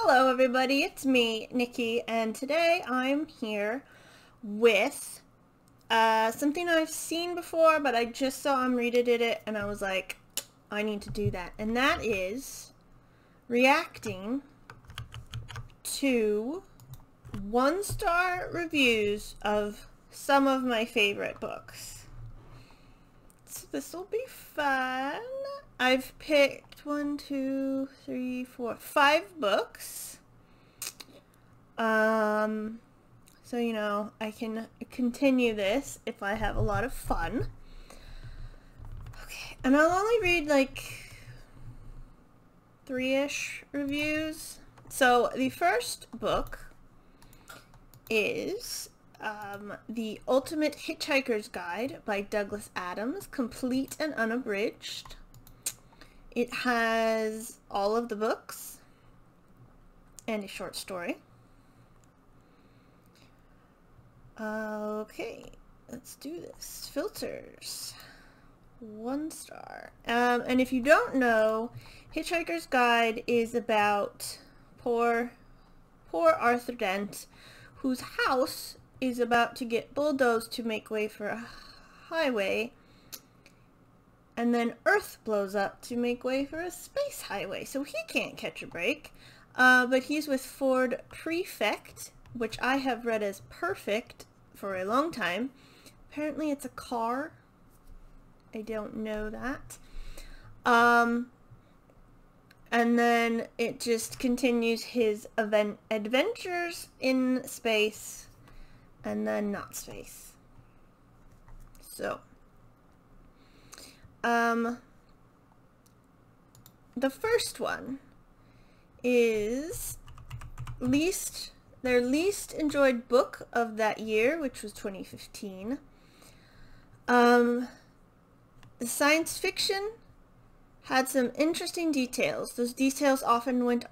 Hello everybody, it's me, Nikki, and today I'm here with uh, something I've seen before, but I just saw him redid it, and I was like, I need to do that. And that is reacting to one-star reviews of some of my favorite books. This will be fun. I've picked one, two, three, four, five books. Um, so, you know, I can continue this if I have a lot of fun. Okay, and I'll only read like three-ish reviews. So the first book is um, The Ultimate Hitchhiker's Guide by Douglas Adams, complete and unabridged. It has all of the books and a short story. Okay, let's do this. Filters. One star. Um, and if you don't know, Hitchhiker's Guide is about poor, poor Arthur Dent, whose house is about to get bulldozed to make way for a highway and then Earth blows up to make way for a space highway, so he can't catch a break. Uh, but he's with Ford Prefect, which I have read as Perfect for a long time. Apparently it's a car. I don't know that. Um, and then it just continues his event adventures in space and then not space. So, um, the first one is least their least enjoyed book of that year, which was 2015. Um, the science fiction had some interesting details. Those details often went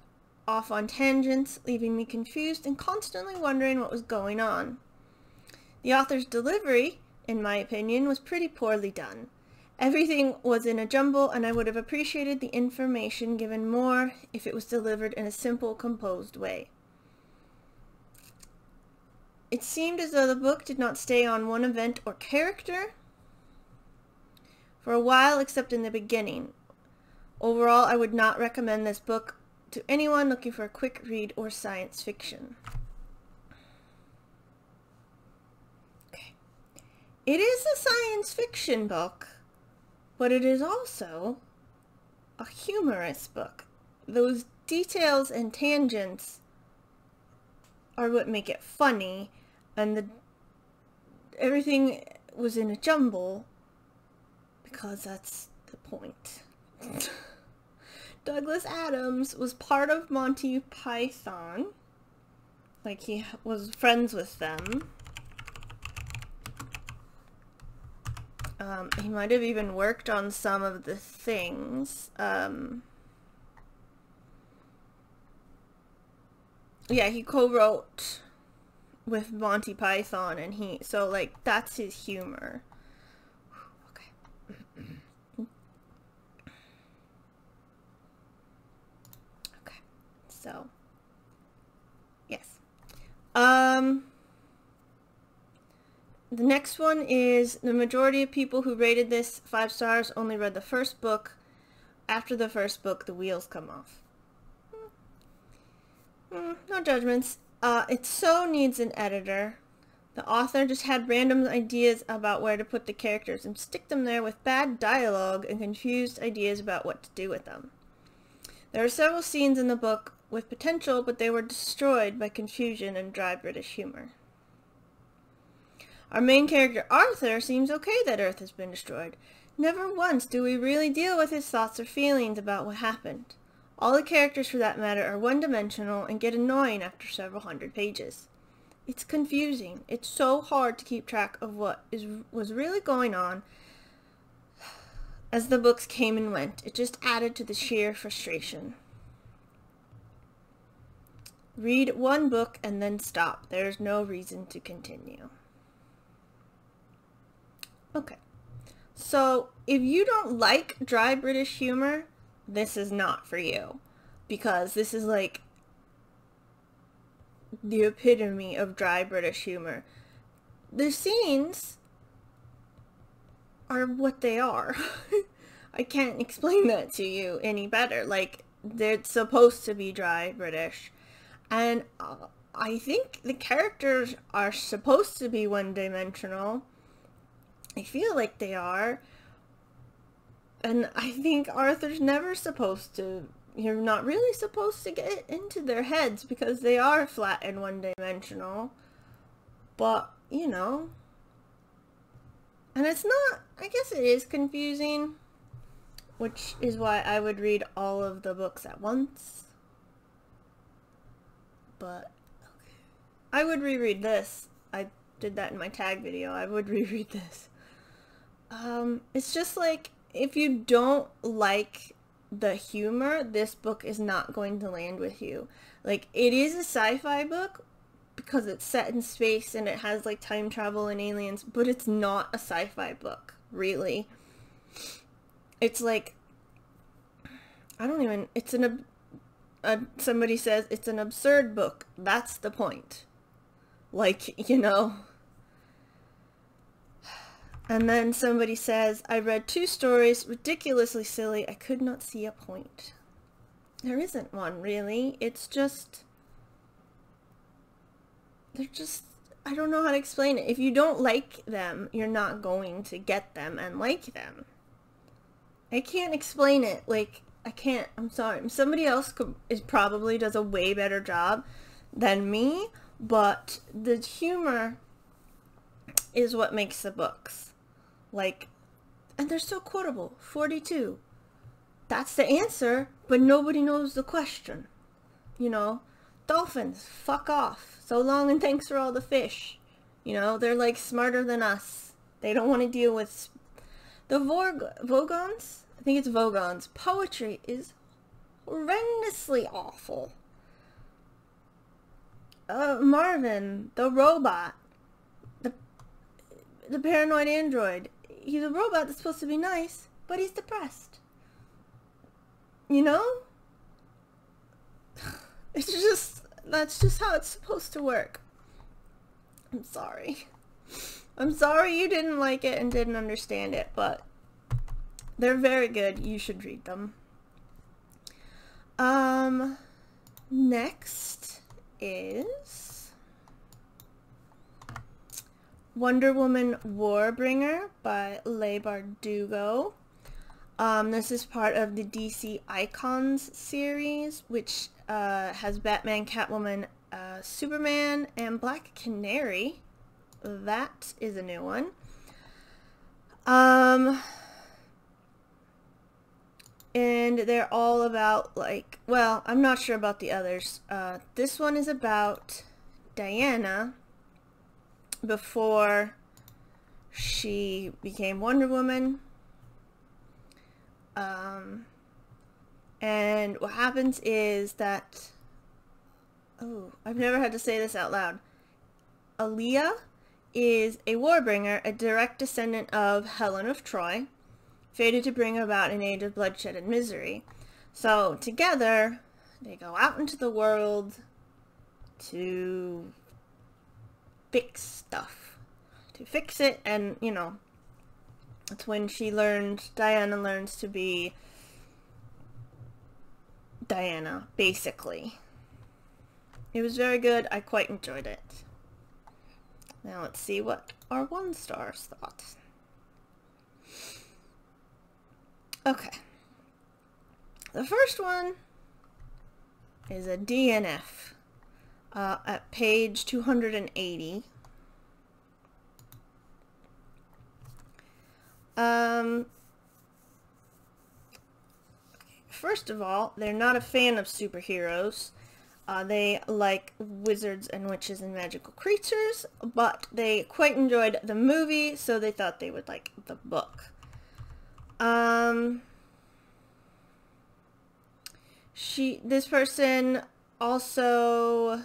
off on tangents, leaving me confused and constantly wondering what was going on. The author's delivery, in my opinion, was pretty poorly done. Everything was in a jumble and I would have appreciated the information given more if it was delivered in a simple, composed way. It seemed as though the book did not stay on one event or character for a while except in the beginning. Overall, I would not recommend this book to anyone looking for a quick read or science fiction. It is a science fiction book but it is also a humorous book. Those details and tangents are what make it funny, and the everything was in a jumble because that's the point. Douglas Adams was part of Monty Python, like he was friends with them. Um, he might have even worked on some of the things. Um, yeah, he co-wrote with Monty Python and he, so like, that's his humor. Okay. okay. So, yes. Um, the next one is the majority of people who rated this five stars only read the first book. After the first book, the wheels come off. Mm, no judgments. Uh, it so needs an editor. The author just had random ideas about where to put the characters and stick them there with bad dialogue and confused ideas about what to do with them. There are several scenes in the book with potential, but they were destroyed by confusion and dry British humor. Our main character Arthur seems okay that Earth has been destroyed. Never once do we really deal with his thoughts or feelings about what happened. All the characters for that matter are one-dimensional and get annoying after several hundred pages. It's confusing. It's so hard to keep track of what is was really going on as the books came and went. It just added to the sheer frustration. Read one book and then stop. There's no reason to continue. Okay. So if you don't like dry British humor, this is not for you. Because this is like the epitome of dry British humor. The scenes are what they are. I can't explain that to you any better. Like, they're supposed to be dry British. And uh, I think the characters are supposed to be one-dimensional. I feel like they are. And I think Arthur's never supposed to, you're not really supposed to get into their heads because they are flat and one-dimensional. But, you know. And it's not, I guess it is confusing. Which is why I would read all of the books at once. But okay. I would reread this. I did that in my tag video. I would reread this. Um, it's just like, if you don't like the humor, this book is not going to land with you. Like, it is a sci-fi book because it's set in space and it has, like, time travel and aliens, but it's not a sci-fi book, really. It's like, I don't even, it's an, somebody says it's an absurd book. That's the point. Like, you know. And then somebody says, I read two stories, ridiculously silly. I could not see a point. There isn't one, really. It's just... They're just... I don't know how to explain it. If you don't like them, you're not going to get them and like them. I can't explain it. Like, I can't. I'm sorry. Somebody else could, is probably does a way better job than me, but the humor is what makes the books. Like, and they're so quotable. 42. That's the answer, but nobody knows the question. You know, dolphins, fuck off. So long and thanks for all the fish. You know, they're like smarter than us. They don't want to deal with the Vorg Vogons. I think it's Vogons. Poetry is horrendously awful uh, Marvin, the robot, the the paranoid android. He's a robot that's supposed to be nice, but he's depressed. You know? It's just that's just how it's supposed to work. I'm sorry. I'm sorry you didn't like it and didn't understand it, but they're very good. You should read them. Um, next is Wonder Woman Warbringer by Leigh Bardugo. Um, this is part of the DC Icons series, which uh, has Batman, Catwoman, uh, Superman, and Black Canary. That is a new one. Um, and they're all about like well I'm not sure about the others uh, this one is about Diana before she became Wonder Woman um, and what happens is that oh I've never had to say this out loud Alia is a warbringer a direct descendant of Helen of Troy fated to bring about an age of bloodshed and misery. So together, they go out into the world to fix stuff. To fix it and, you know, that's when she learned, Diana learns to be Diana, basically. It was very good. I quite enjoyed it. Now let's see what our one stars thought. Okay. The first one is a DNF uh, at page 280. Um, first of all, they're not a fan of superheroes. Uh, they like wizards and witches and magical creatures, but they quite enjoyed the movie, so they thought they would like the book. Um, she, this person also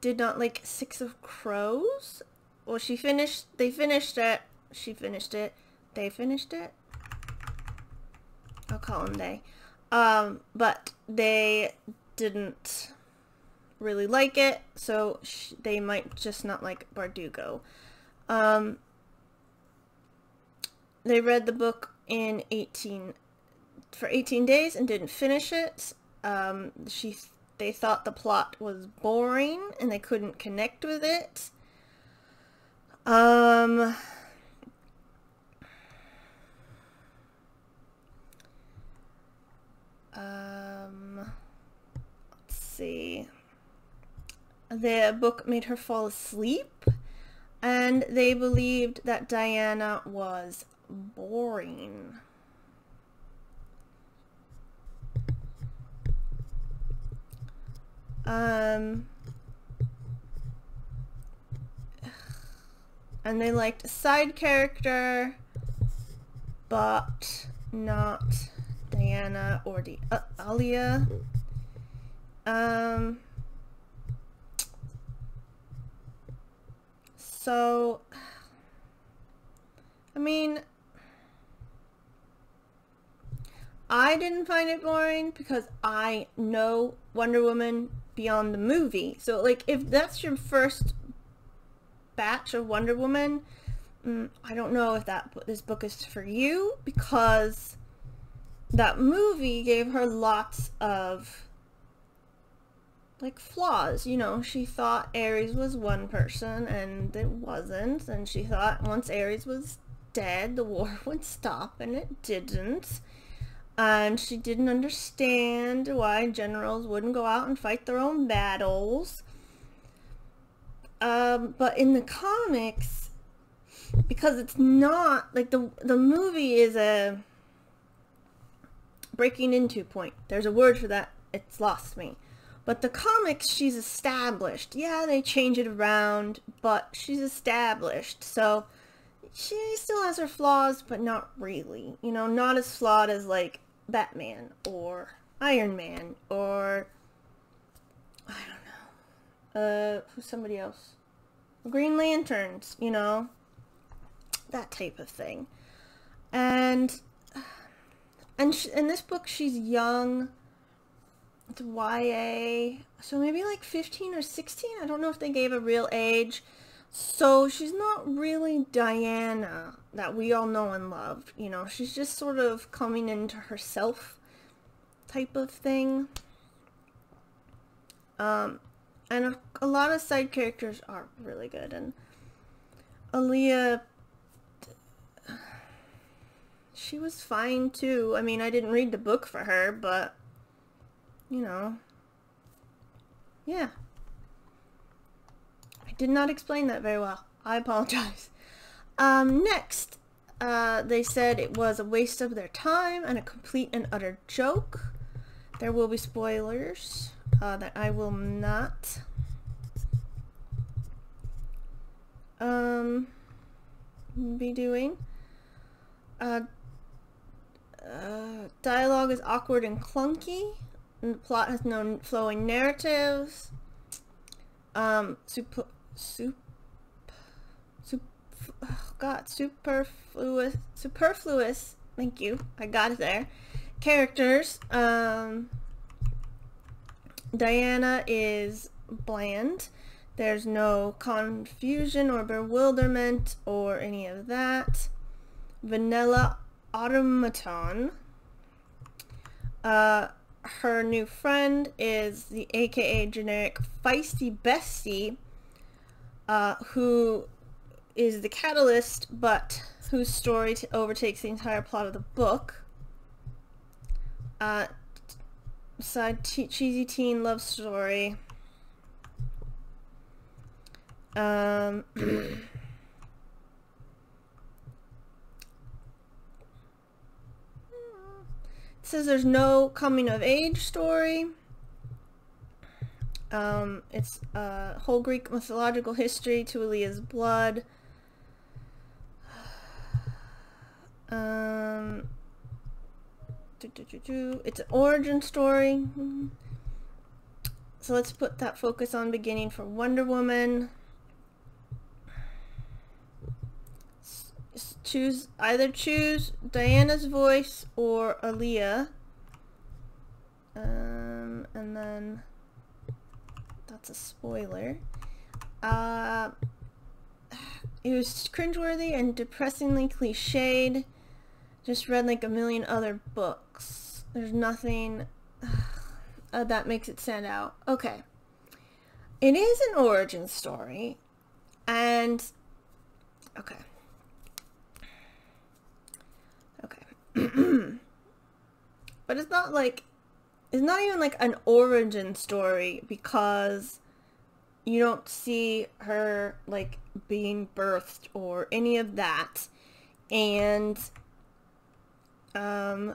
did not like Six of Crows. Well, she finished, they finished it. She finished it. They finished it. I'll call them they. Um, but they didn't really like it, so they might just not like Bardugo. Um, they read the book in 18 for 18 days and didn't finish it. Um, she they thought the plot was boring and they couldn't connect with it. Um, um, let's see. The book made her fall asleep and they believed that Diana was boring. Um, and they liked a side character, but not Diana or the uh, Alia. Um, so, I mean, I didn't find it boring because I know Wonder Woman beyond the movie. So, like, if that's your first batch of Wonder Woman, mm, I don't know if that this book is for you because that movie gave her lots of like flaws. You know, she thought Ares was one person and it wasn't, and she thought once Ares was dead, the war would stop, and it didn't and she didn't understand why generals wouldn't go out and fight their own battles. Um, but in the comics, because it's not like the the movie is a breaking into point. There's a word for that. It's lost me. But the comics, she's established. Yeah, they change it around, but she's established. So she still has her flaws, but not really. You know, not as flawed as like Batman or Iron Man or I don't know. Uh, who's somebody else? Green Lanterns, you know, that type of thing. And and in this book, she's young. It's YA, so maybe like 15 or 16. I don't know if they gave a real age. So she's not really Diana that we all know and love. You know, she's just sort of coming into herself type of thing. Um, and a, lot of side characters are really good. And Alia, she was fine too. I mean, I didn't read the book for her, but, you know, yeah I did not explain that very well. I apologize. Um, next, uh, they said it was a waste of their time and a complete and utter joke. There will be spoilers uh, that I will not um, be doing. Uh, uh, dialogue is awkward and clunky. And the plot has no flowing narratives. Um, super, Sup, sup, oh God, superfluous, superfluous, thank you, I got it there. Characters, um, Diana is bland. There's no confusion or bewilderment or any of that. Vanilla Automaton. Uh, her new friend is the aka generic feisty bestie uh, who is the catalyst, but whose story overtakes the entire plot of the book. Uh, side cheesy teen love story. Um, it says there's no coming of age story. Um, it's a whole Greek mythological history to Alia's blood. Um, it's an origin story. So let's put that focus on beginning for Wonder Woman. S choose either choose Diana's voice or Alia. Um, and then that's a spoiler. Uh, it was cringeworthy and depressingly cliched. Just read like a million other books. There's nothing uh, that makes it stand out. Okay. It is an origin story. And, okay. Okay. but it's not like, it's not even like an origin story because you don't see her like being birthed or any of that. And um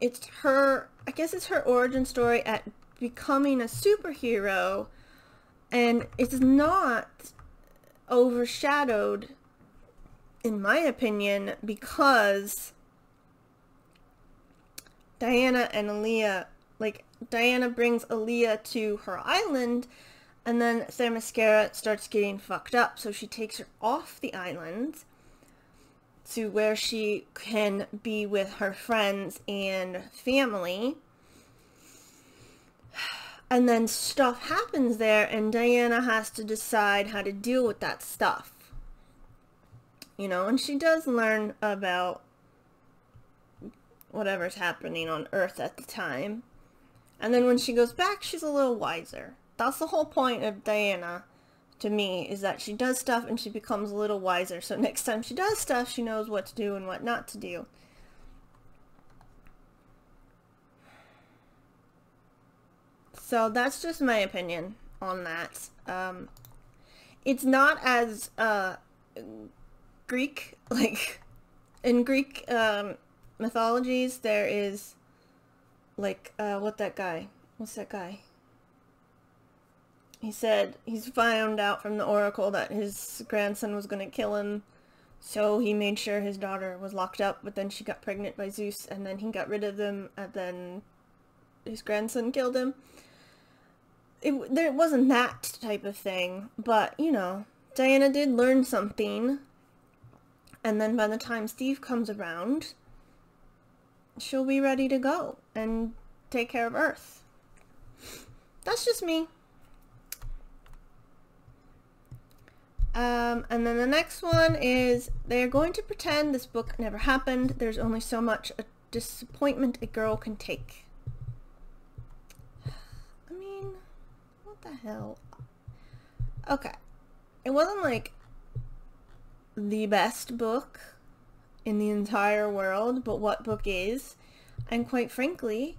it's her I guess it's her origin story at becoming a superhero and it's not overshadowed in my opinion because Diana and Alia like Diana brings Alia to her island and then Themyscira starts getting fucked up, so she takes her off the island to where she can be with her friends and family. And then stuff happens there, and Diana has to decide how to deal with that stuff. You know, and she does learn about whatever's happening on Earth at the time. And then when she goes back, she's a little wiser. That's the whole point of Diana to me is that she does stuff and she becomes a little wiser. So next time she does stuff, she knows what to do and what not to do. So that's just my opinion on that. Um, it's not as uh, Greek, like in Greek um, mythologies, there is like, uh, what that guy, what's that guy? He said he's found out from the oracle that his grandson was going to kill him. So he made sure his daughter was locked up but then she got pregnant by zeus and then he got rid of them and then his grandson killed him. It there wasn't that type of thing but you know diana did learn something. And then by the time steve comes around she'll be ready to go and take care of earth. That's just me Um, and then the next one is they're going to pretend this book never happened. There's only so much a disappointment a girl can take. I mean, what the hell? Okay. It wasn't like the best book in the entire world, but what book is? And quite frankly,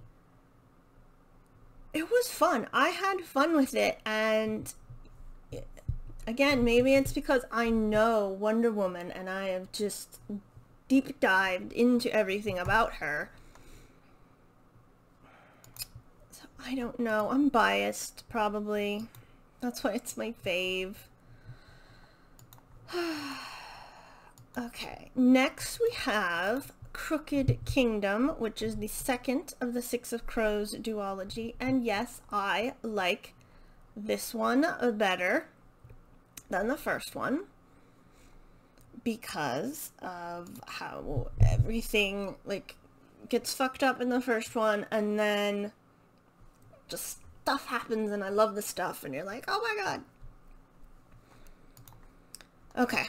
it was fun. I had fun with it and again, maybe it's because I know Wonder Woman and I have just deep dived into everything about her. So I don't know. I'm biased, probably. That's why it's my fave. okay, next we have Crooked Kingdom, which is the second of the Six of Crows duology. And yes, I like this one better than the first one because of how everything like gets fucked up in the first one and then just stuff happens and I love the stuff and you're like, oh my god. Okay.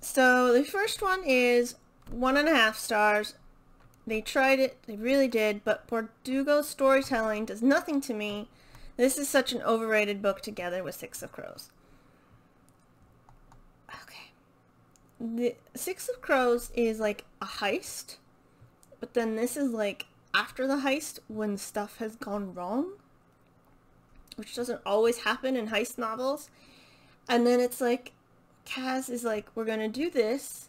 So the first one is one and a half stars. They tried it, they really did, but Bardugo's storytelling does nothing to me. This is such an overrated book together with Six of Crows. The Six of Crows is like a heist, but then this is like after the heist when stuff has gone wrong, which doesn't always happen in heist novels. And then it's like, Kaz is like, we're gonna do this,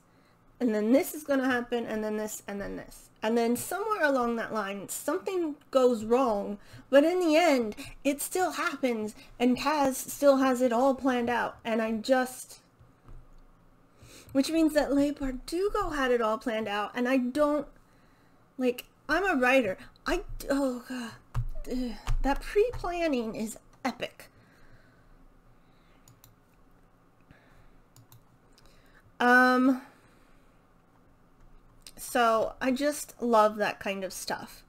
and then this is gonna happen, and then this, and then this. And then somewhere along that line, something goes wrong, but in the end, it still happens, and Kaz still has it all planned out. And I just, which means that Leigh Bardugo had it all planned out, and I don't, like, I'm a writer. I, oh god, ugh, that pre-planning is epic. Um, so I just love that kind of stuff.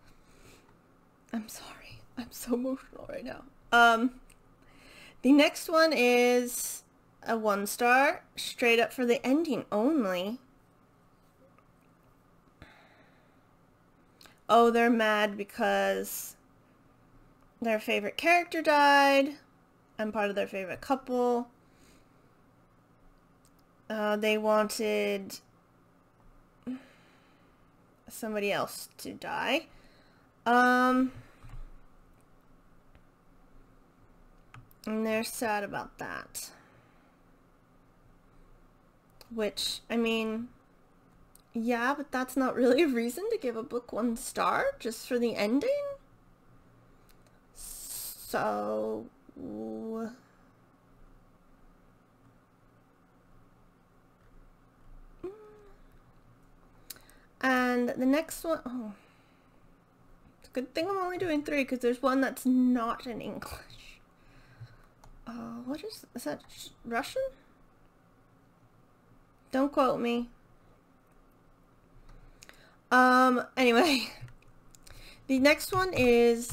I'm sorry. I'm so emotional right now. Um, The next one is a one star, straight up for the ending only. Oh, they're mad because their favorite character died. I'm part of their favorite couple. Uh, they wanted somebody else to die. Um, and they're sad about that. Which, I mean, yeah, but that's not really a reason to give a book one star just for the ending. So... And the next one, oh, it's a good thing I'm only doing three because there's one that's not in English. Uh, what is, is that Russian? Don't quote me. Um, anyway, the next one is,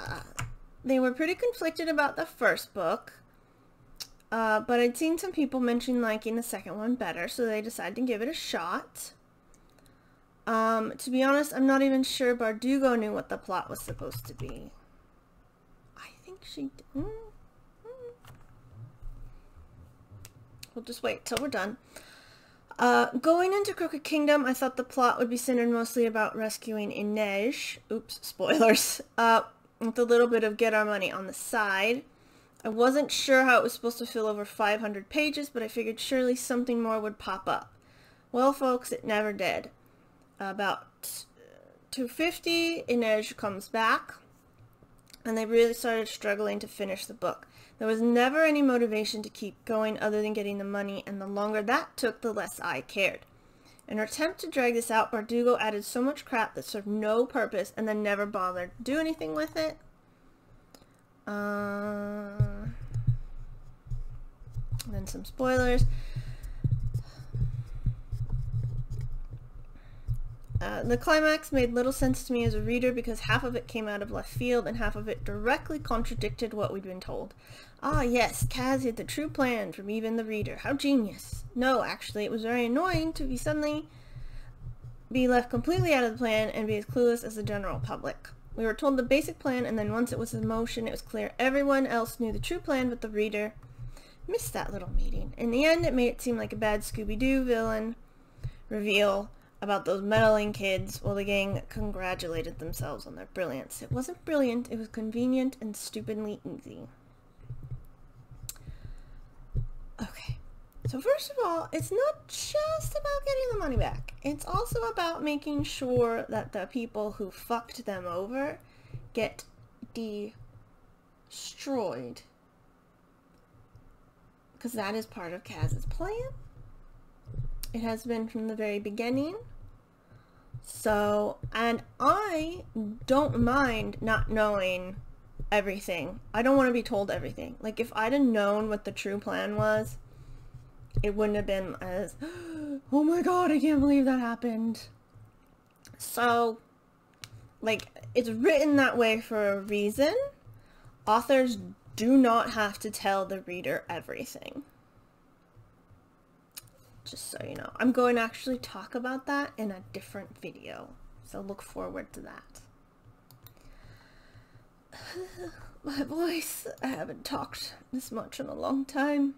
uh, they were pretty conflicted about the first book. Uh, but I'd seen some people mention liking the second one better, so they decided to give it a shot. Um, to be honest, I'm not even sure Bardugo knew what the plot was supposed to be. I think she... Mm, mm. We'll just wait till we're done. Uh, going into Crooked Kingdom, I thought the plot would be centered mostly about rescuing Inej. Oops, spoilers. Uh, with a little bit of get our money on the side. I wasn't sure how it was supposed to fill over 500 pages, but I figured surely something more would pop up. Well, folks, it never did about 250, Inej comes back, and they really started struggling to finish the book. There was never any motivation to keep going other than getting the money, and the longer that took, the less I cared. In her attempt to drag this out, Bardugo added so much crap that served no purpose and then never bothered to do anything with it. Uh, then some spoilers. Uh, the climax made little sense to me as a reader because half of it came out of left field and half of it directly contradicted what we'd been told. Ah yes, Kaz had the true plan from even the reader. How genius. No, actually, it was very annoying to be suddenly be left completely out of the plan and be as clueless as the general public. We were told the basic plan and then once it was in motion it was clear everyone else knew the true plan but the reader missed that little meeting. In the end it made it seem like a bad Scooby-Doo villain reveal about those meddling kids while the gang congratulated themselves on their brilliance. It wasn't brilliant, it was convenient and stupidly easy. Okay, so first of all, it's not just about getting the money back. It's also about making sure that the people who fucked them over get destroyed. Because that is part of Kaz's plan. It has been from the very beginning. So, and I don't mind not knowing everything. I don't want to be told everything. Like, if I'd have known what the true plan was, it wouldn't have been as, oh my god, I can't believe that happened. So, like, it's written that way for a reason. Authors do not have to tell the reader everything just so you know. I'm going to actually talk about that in a different video, so look forward to that. My voice, I haven't talked this much in a long time.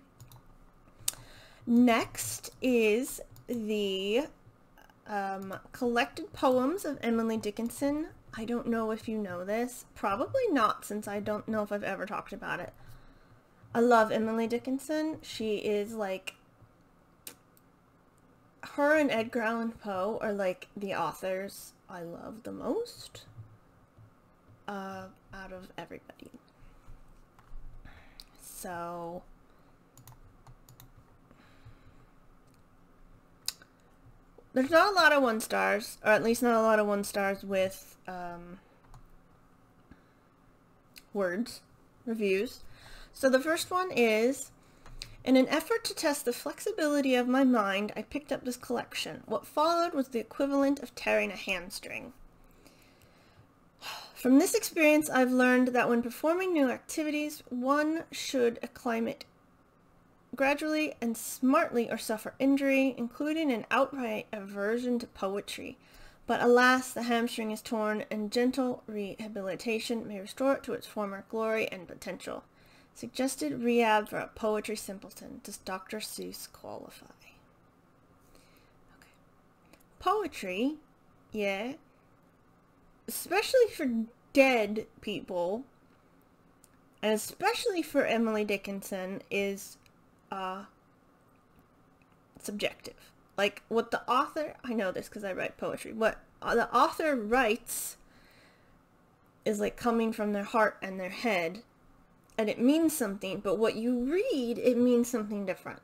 Next is the um, collected poems of Emily Dickinson. I don't know if you know this. Probably not, since I don't know if I've ever talked about it. I love Emily Dickinson. She is like her and Edgar Allan Poe are like the authors I love the most uh, out of everybody. So there's not a lot of one stars, or at least not a lot of one stars with um, words, reviews. So the first one is in an effort to test the flexibility of my mind, I picked up this collection. What followed was the equivalent of tearing a hamstring. From this experience, I've learned that when performing new activities, one should acclimate gradually and smartly or suffer injury, including an outright aversion to poetry. But alas, the hamstring is torn, and gentle rehabilitation may restore it to its former glory and potential. Suggested rehab for a poetry simpleton. Does Dr. Seuss qualify? Okay. Poetry, yeah, especially for dead people, and especially for Emily Dickinson, is uh, subjective. Like what the author, I know this because I write poetry. What the author writes is like coming from their heart and their head, and it means something. But what you read, it means something different.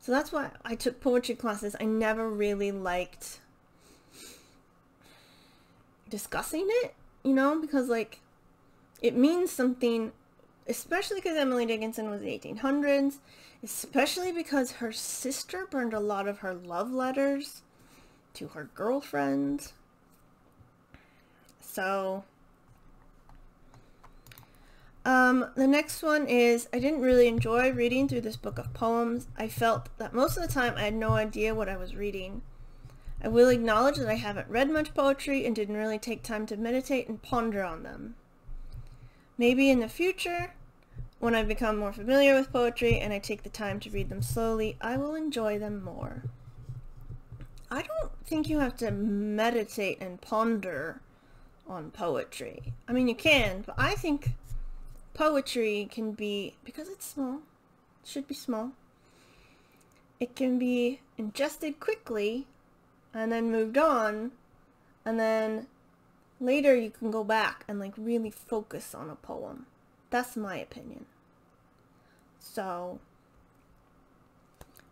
So that's why I took poetry classes. I never really liked discussing it, you know, because like it means something, especially because Emily Dickinson was the 1800s especially because her sister burned a lot of her love letters to her girlfriend. So, um, the next one is, I didn't really enjoy reading through this book of poems. I felt that most of the time I had no idea what I was reading. I will acknowledge that I haven't read much poetry and didn't really take time to meditate and ponder on them. Maybe in the future, when I become more familiar with poetry and I take the time to read them slowly, I will enjoy them more. I don't think you have to meditate and ponder on poetry. I mean, you can, but I think poetry can be, because it's small, it should be small, it can be ingested quickly and then moved on, and then later you can go back and like really focus on a poem. That's my opinion. So,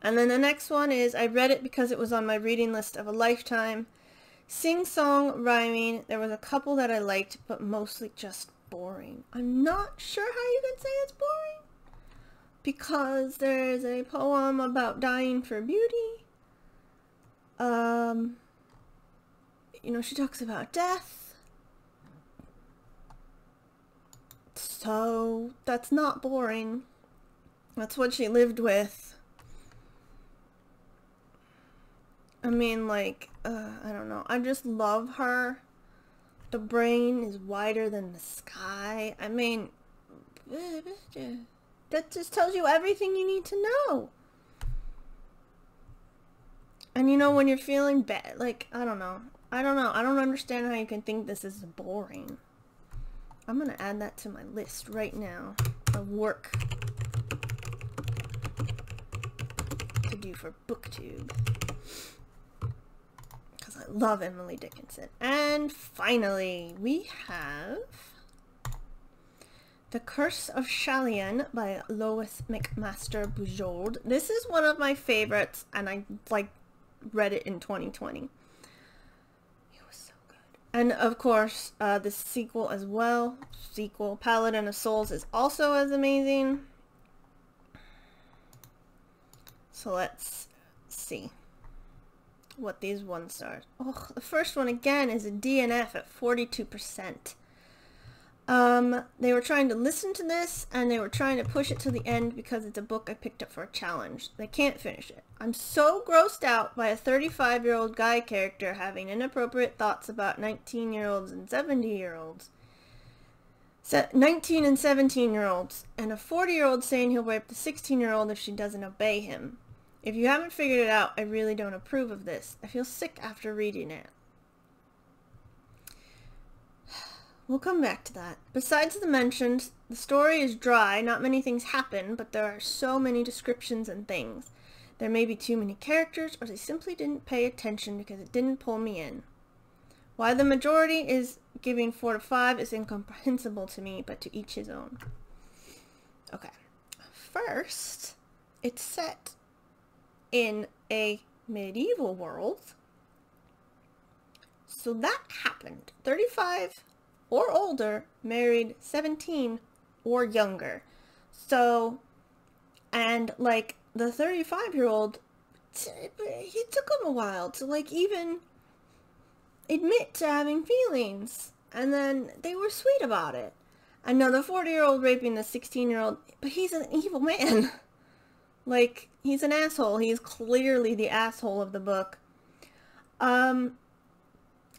and then the next one is I read it because it was on my reading list of a lifetime. Sing-song rhyming. There was a couple that I liked, but mostly just boring. I'm not sure how you can say it's boring. Because there's a poem about dying for beauty. Um, you know, she talks about death. So, that's not boring. That's what she lived with. I mean, like, uh, I don't know. I just love her. The brain is wider than the sky. I mean, that just tells you everything you need to know. And you know, when you're feeling bad, like, I don't know. I don't know. I don't understand how you can think this is boring. I'm going to add that to my list right now of work to do for booktube I love Emily Dickinson. And finally, we have The Curse of Chalion by Lois McMaster Bujold. This is one of my favorites and I like read it in 2020. It was so good. And of course, uh, the sequel as well. Sequel, Paladin of Souls is also as amazing. So let's see what these ones are. Oh, the first one again is a DNF at 42%. Um, they were trying to listen to this and they were trying to push it to the end because it's a book I picked up for a challenge. They can't finish it. I'm so grossed out by a 35 year old guy character having inappropriate thoughts about 19 year olds and 70 year olds. 19 and 17 year olds and a 40 year old saying he'll rape the 16 year old if she doesn't obey him. If you haven't figured it out, I really don't approve of this. I feel sick after reading it. We'll come back to that. Besides the mentions, the story is dry, not many things happen, but there are so many descriptions and things. There may be too many characters, or they simply didn't pay attention because it didn't pull me in. Why the majority is giving 4 to 5 is incomprehensible to me, but to each his own. Okay. First, it's set in a medieval world. So that happened. 35 or older, married 17 or younger. So, and like the 35 year old, he took him a while to like even admit to having feelings. And then they were sweet about it. And now the 40-year-old raping the 16-year-old, but he's an evil man. like, he's an asshole. He's clearly the asshole of the book. Um,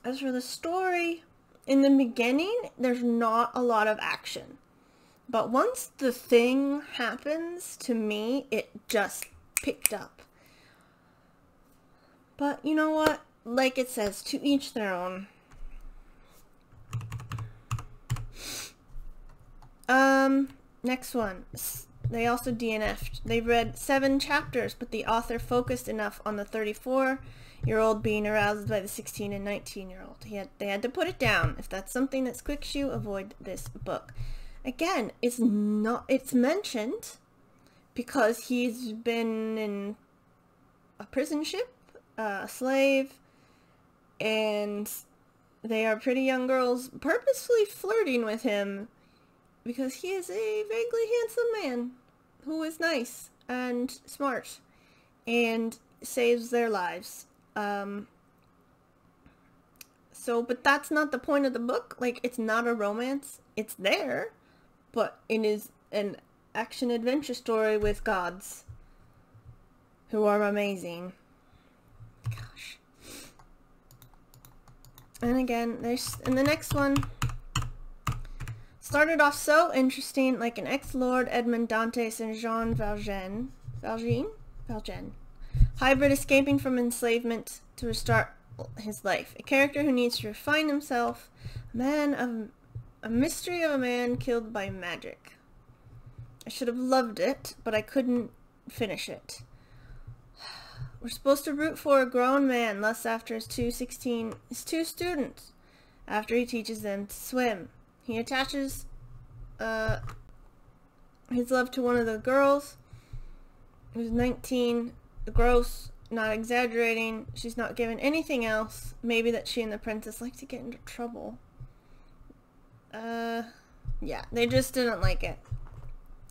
as for the story, in the beginning, there's not a lot of action. But once the thing happens, to me, it just picked up. But you know what? Like it says, to each their own. Um, next one. They also DNF'd. They read seven chapters, but the author focused enough on the 34-year-old being aroused by the 16 and 19-year-old. He had, they had to put it down. If that's something that's quick you, avoid this book. Again, it's not, it's mentioned because he's been in a prison ship, uh, a slave, and they are pretty young girls purposefully flirting with him because he is a vaguely handsome man who is nice and smart and saves their lives. Um, so, but that's not the point of the book. Like, it's not a romance. It's there, but it is an action-adventure story with gods who are amazing. Gosh. And again, there's, in the next one, Started off so interesting, like an ex-Lord Edmond Dantes and Jean Valjean. Valjean? Valjean. Hybrid escaping from enslavement to restart his life. A character who needs to refine himself. A man of... A mystery of a man killed by magic. I should have loved it, but I couldn't finish it. We're supposed to root for a grown man, less after his two 16, his two students, after he teaches them to swim. He attaches uh, his love to one of the girls who's 19, gross, not exaggerating. She's not given anything else. Maybe that she and the princess like to get into trouble. Uh, yeah, they just didn't like it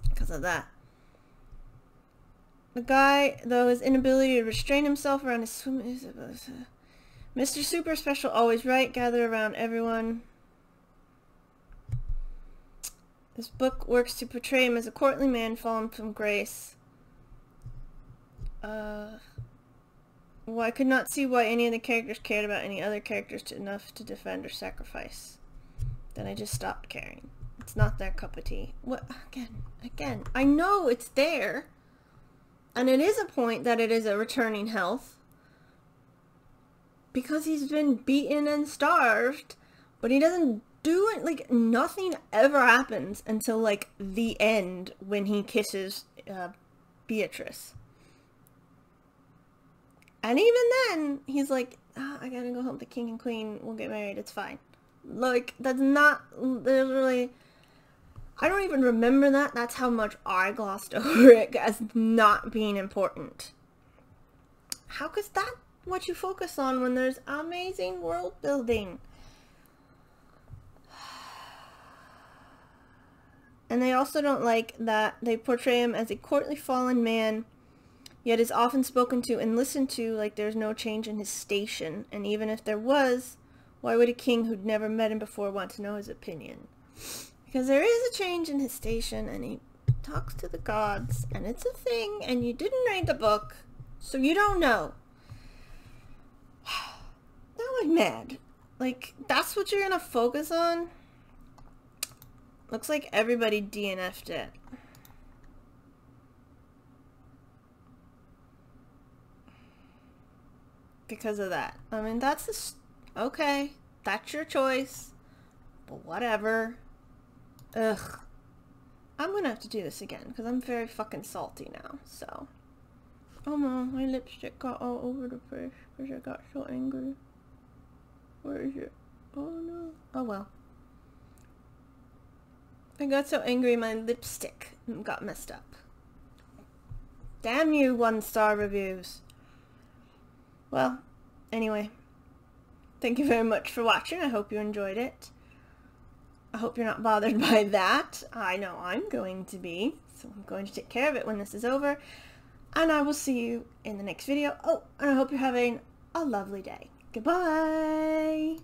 because of that. The guy, though, his inability to restrain himself around his swim... Mr. Super Special, always right, gather around everyone. This book works to portray him as a courtly man fallen from grace. Uh, well, I could not see why any of the characters cared about any other characters enough to defend or sacrifice. Then I just stopped caring. It's not their cup of tea. What? Again, again, I know it's there. And it is a point that it is a returning health. Because he's been beaten and starved. But he doesn't doing like nothing ever happens until like the end when he kisses uh, Beatrice. And even then, he's like, oh, I gotta go help the king and queen. We'll get married. It's fine. Like, that's not literally... I don't even remember that. That's how much I glossed over it as not being important. How is that what you focus on when there's amazing world building? And they also don't like that they portray him as a courtly fallen man, yet is often spoken to and listened to like there's no change in his station. And even if there was, why would a king who'd never met him before want to know his opinion? Because there is a change in his station and he talks to the gods and it's a thing and you didn't read the book, so you don't know. now I'm mad. Like, that's what you're gonna focus on? Looks like everybody DNF'd it. Because of that. I mean, that's. Okay. That's your choice. But whatever. Ugh. I'm gonna have to do this again, because I'm very fucking salty now, so... Oh no, my lipstick got all over the place, because I got so angry. Where is it? Oh no. Oh well. I got so angry my lipstick got messed up. Damn you one-star reviews. Well, anyway. Thank you very much for watching. I hope you enjoyed it. I hope you're not bothered by that. I know I'm going to be. So I'm going to take care of it when this is over. And I will see you in the next video. Oh, and I hope you're having a lovely day. Goodbye!